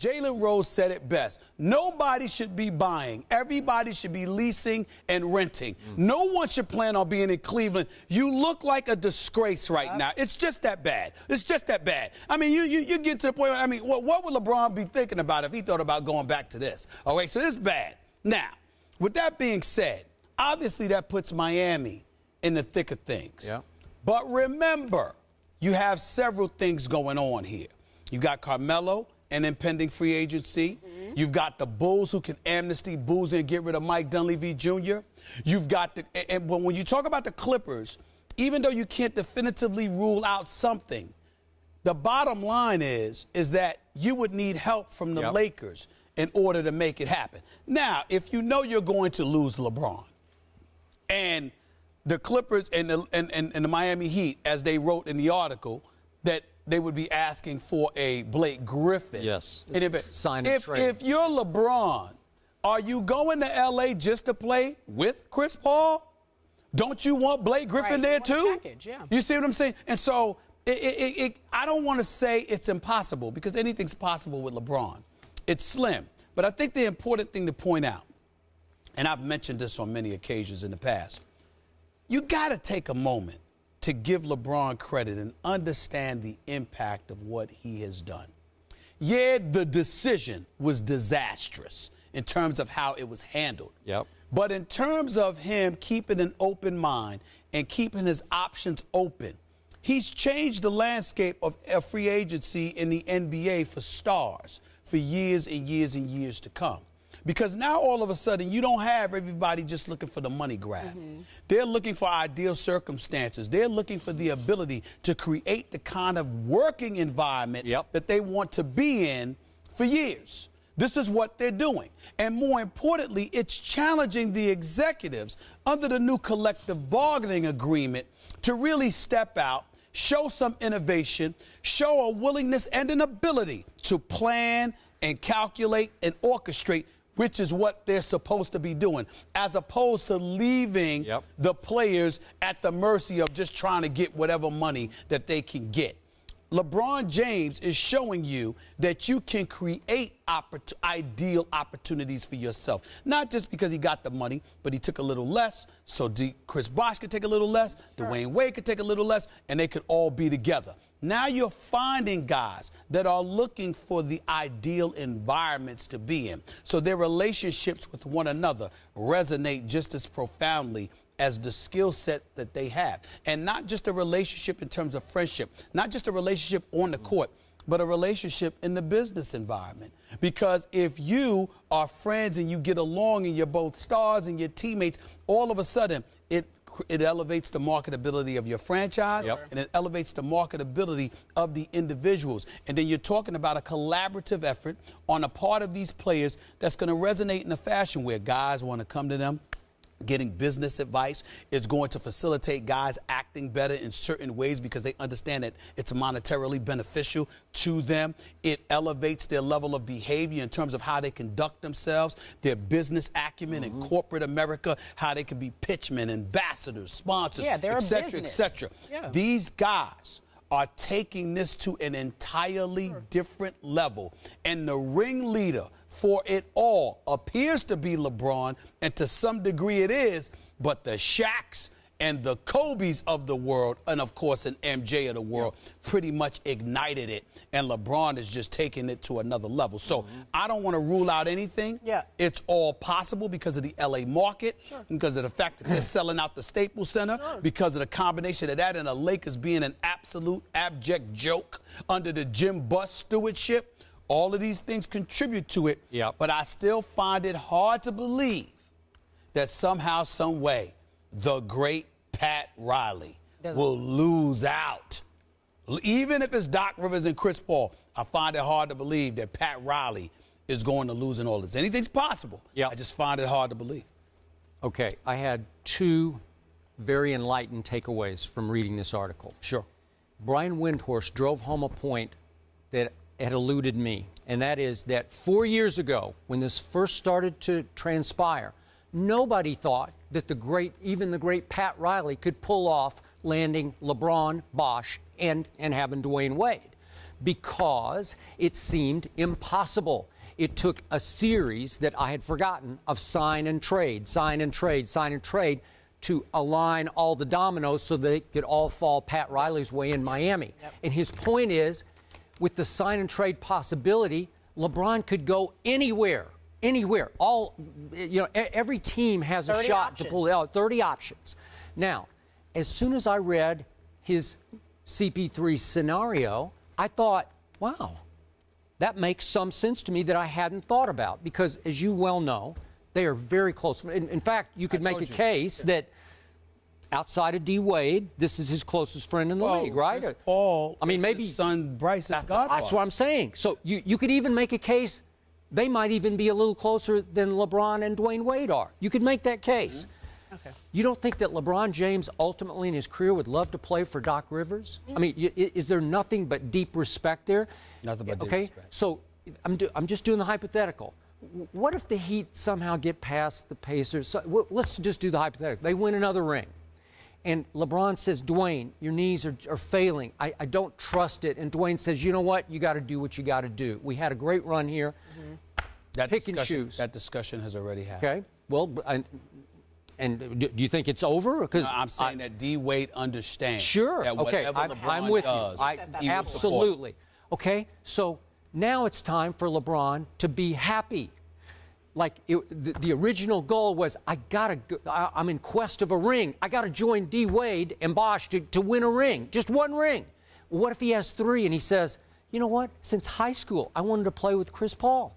Jalen Rose said it best. Nobody should be buying. Everybody should be leasing and renting. Mm. No one should plan on being in Cleveland. You look like a disgrace right now. It's just that bad. It's just that bad. I mean, you, you, you get to the point, Where, I mean, what, what would LeBron be thinking about if he thought about going back to this? All right, so it's bad. Now, with that being said, obviously that puts Miami in the thick of things. Yeah. But remember, you have several things going on here. You got Carmelo and impending free agency. Mm-hmm. You've got the Bulls who can amnesty Boozer and get rid of Mike Dunleavy Jr. You've got the and when you talk about the Clippers, even though you can't definitively rule out something, the bottom line is is that you would need help from the yep. Lakers in order to make it happen. Now, if you know you're going to lose LeBron, and the Clippers and the, and, and, and the Miami Heat, as they wrote in the article, that they would be asking for a Blake Griffin. Yes. And if, it, Sign if, if you're LeBron, are you going to L.A. just to play with Chris Paul? Don't you want Blake Griffin right. there too? Package, yeah. You see what I'm saying? And so it, it, it, I don't want to say it's impossible because anything's possible with LeBron. It's slim. But I think the important thing to point out, and I've mentioned this on many occasions in the past, you got to take a moment to give LeBron credit and understand the impact of what he has done. Yeah, the decision was disastrous in terms of how it was handled. Yep. But in terms of him keeping an open mind and keeping his options open, he's changed the landscape of a free agency in the NBA for stars for years and years and years to come. Because now all of a sudden you don't have everybody just looking for the money grab. Mm-hmm. They're looking for ideal circumstances. They're looking for the ability to create the kind of working environment yep. that they want to be in for years. This is what they're doing. And more importantly, it's challenging the executives under the new collective bargaining agreement to really step out show some innovation, show a willingness and an ability to plan and calculate and orchestrate which is what they're supposed to be doing, as opposed to leaving yep. the players at the mercy of just trying to get whatever money that they can get. LeBron James is showing you that you can create oppor- ideal opportunities for yourself. Not just because he got the money, but he took a little less, so D- Chris Bosh could take a little less, sure. Dwyane Wade could take a little less, and they could all be together. Now you're finding guys that are looking for the ideal environments to be in. So their relationships with one another resonate just as profoundly as the skill set that they have. And not just a relationship in terms of friendship, not just a relationship on the court, but a relationship in the business environment. Because if you are friends and you get along and you're both stars and your teammates, all of a sudden it it elevates the marketability of your franchise yep. and it elevates the marketability of the individuals. And then you're talking about a collaborative effort on a part of these players that's going to resonate in a fashion where guys want to come to them getting business advice. It's going to facilitate guys acting better in certain ways because they understand that it's monetarily beneficial to them. It elevates their level of behavior in terms of how they conduct themselves, their business acumen mm-hmm. in corporate America, how they can be pitchmen, ambassadors, sponsors, yeah, etc., etc. Yeah. These guys are taking this to an entirely sure. different level. And the ringleader for it all appears to be LeBron, and to some degree it is, but the Shaqs and the Kobe's of the world, and of course an MJ of the world, pretty much ignited it. And LeBron is just taking it to another level. So mm-hmm. I don't want to rule out anything. Yeah. It's all possible because of the LA market, sure. because of the fact that they're selling out the Staples Center, sure. because of the combination of that and the Lakers being an absolute abject joke under the Jim Buss stewardship. All of these things contribute to it. Yep. But I still find it hard to believe that somehow, some way, the great Pat Riley Doesn't. will lose out. Even if it's Doc Rivers and Chris Paul, I find it hard to believe that Pat Riley is going to lose in all this. Anything's possible. Yep. I just find it hard to believe. Okay, I had two very enlightened takeaways from reading this article. Sure. Brian Windhorst drove home a point that had eluded me, and that is that four years ago, when this first started to transpire, nobody thought that the great, even the great Pat Riley, could pull off landing LeBron, Bosh, and, and having Dwyane Wade. because it seemed impossible. It took a series that I had forgotten of sign and trade, sign and trade, sign and trade to align all the dominoes so they could all fall Pat Riley's way in Miami. Yep. And his point is with the sign and trade possibility, LeBron could go anywhere anywhere. All you know, every team has a shot options. to pull out 30 options. Now, as soon as I read his CP3 scenario, I thought, wow, that makes some sense to me that I hadn't thought about because, as you well know, they are very close. In, in fact, you could I make a you. case that outside of D Wade, this is his closest friend in the well, league, right? Chris Paul, I mean, maybe son Bryce's that's, godfather. That's what I'm saying. So you, you could even make a case they might even be a little closer than LeBron and Dwyane Wade are. You could make that case. Mm-hmm. Okay. You don't think that LeBron James ultimately in his career would love to play for Doc Rivers? Mm-hmm. I mean, is there nothing but deep respect there? Nothing but okay? deep respect. So I'm, do, I'm just doing the hypothetical. What if the Heat somehow get past the Pacers? So, let's just do the hypothetical. They win another ring. And LeBron says, Dwyane, your knees are, are failing. I, I, don't trust it. And Dwyane says, you know what? You got to do what you got to do. We had a great run here. Mm-hmm. That Pick and choose. That discussion has already happened. Okay. Well, and, and do you think it's over? Because no, I'm saying I, that D Wade understands. Sure. That okay. I'm, I'm, with does, you. I, absolutely. Okay. So now it's time for LeBron to be happy like it, the, the, original goal was I gotta I, I'm in quest of a ring. I gotta join D Wade and Bosh to, to win a ring, just one ring. What if he has three and he says, you know what? Since high school, I wanted to play with Chris Paul.